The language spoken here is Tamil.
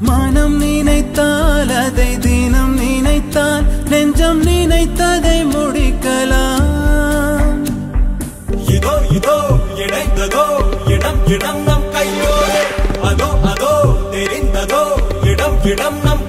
மனம் நினைத்தால் அதை தினம் நினைத்தால் நெஞ்சம் நினைத்ததை முடிக்கலாம். இதோ இதோ இணைந்ததோ இடம் இடம் நம் கையோடு. அதோ அதோ தெரிந்ததோ இடம் இடம் நம்